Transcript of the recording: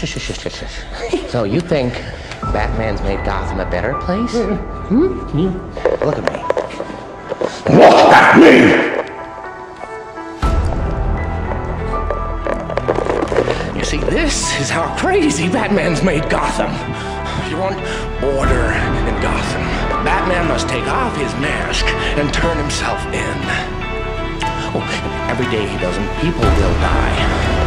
Shh, shh, shh, shh, shh. So you think Batman's made Gotham a better place? Hmm? Look at me. Look at me! You see, this is how crazy Batman's made Gotham. If You want order in Gotham. Batman must take off his mask and turn himself in. Oh, every day he doesn't, people will die.